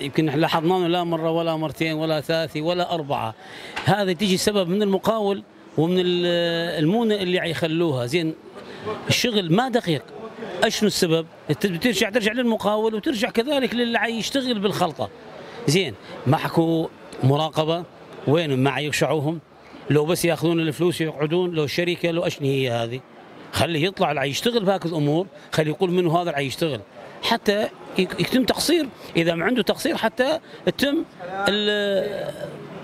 يمكن إحنا لاحظناه لا مرة ولا مرتين ولا ثلاثة ولا أربعة. هذا تيجي سبب من المقاول ومن ال- المونة اللي يخلوها. زين الشغل ما دقيق. أشنو السبب؟ أنت بترجع ترجع للمقاول وترجع كذلك للي يشتغل بالخلطة. زين ما حكوا مراقبة. وين ما يقشعوهم لو بس يأخذون الفلوس يقعدون لو الشركة لو أشنو هي هذه؟ خليه يطلع اللي يشتغل بهاك الأمور. خليه يقول منه هذا اللي يشتغل. حتى يتم تقصير. إذا ما عنده تقصير حتى يتم ال-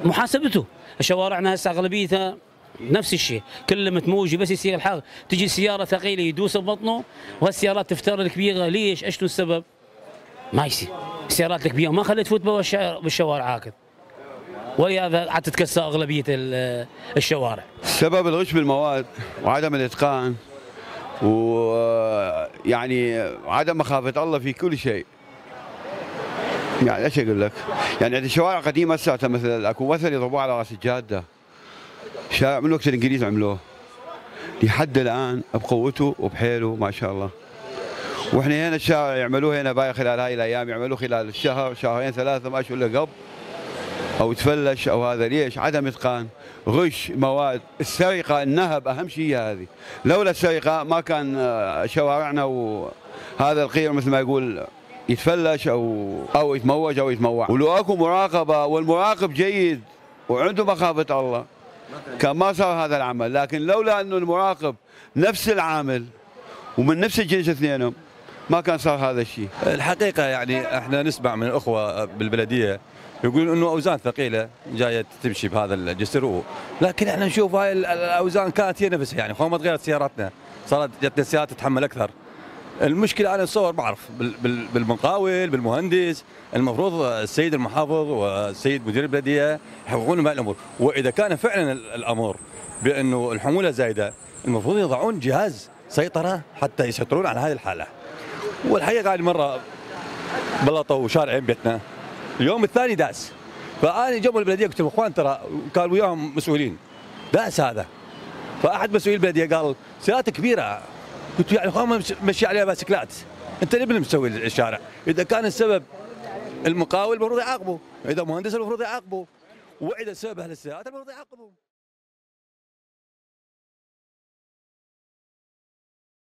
محاسبته. شوارعنا هسه أغلبيتها نفس الشيء. كل ما تموجي بس يصير الحال تجي سيارة ثقيلة يدوس ببطنه وهالسيارات تفتر الكبيرة. ليش؟ اشنو السبب؟ ما يصير. السيارات الكبيرة ما خلت تفوت بالشوارع هكذا ولهذا عاد تتكسر أغلبية ال- الشوارع. سبب الغش بالمواد وعدم الإتقان. ويعني عدم مخافة الله في كل شيء. يعني إيش أقول لك؟ يعني عندي شوارع قديمة هسه مثل اكو مثل يضربوه على رأس الجادة. شارع من وقت الإنجليز عملوه. لحد الآن بقوته وبحيله ما شاء الله. وإحنا هنا الشارع يعملوه هنا باقي خلال هاي الأيام يعملوه خلال الشهر شهرين ثلاثة ما الا قبل. أو تفلش أو هذا ليش؟ عدم إتقان، غش، مواد، السرقة، النهب أهم شيء هذه، لولا السرقة ما كان آه، شوارعنا وهذا القير مثل ما يقول يتفلش أو أو يتموج أو يتموع، ولو أكو مراقبة والمراقب جيد وعنده مخافة الله. كان ما صار هذا العمل، لكن لولا انه المراقب نفس العامل ومن نفس الجنس اثنينهم ما كان صار هذا الشيء. الحقيقة يعني إحنا نسمع من الأخوة بالبلدية يقولون إنه أوزان ثقيلة جاية تمشي بهذا الجسر. لكن إحنا نشوف هاي ال- الأوزان كانت هي نفسها يعني ما تغيرت سياراتنا صارت جتنا سيارات تتحمل أكثر المشكلة أنا اتصور بعرف بال- بال- بالمقاول بالمهندس المفروض السيد المحافظ والسيد مدير البلدية يحققون بهاي الأمور وإذا كان فعلا ال- الامر بأنه الحمولة زايدة المفروض يضعون جهاز سيطرة حتى يسيطرون على هذه الحالة والحقيقة هذه مره بلطوا شارعين بيتنا. اليوم الثاني داس. فأنا جو البلدية قلت لهم إخوان ترى كان وياهم مسؤولين. داس هذا. فأحد مسؤولي البلدية قال سيارات كبيرة. قلت يعني إخوان مشي عليها باسكلات أنت ليه مسوي الشارع؟ إذا كان السبب المقاول المفروض يعاقبه. إذا مهندس المفروض يعاقبه. وإذا السبب أهل السيارات المفروض يعاقبه.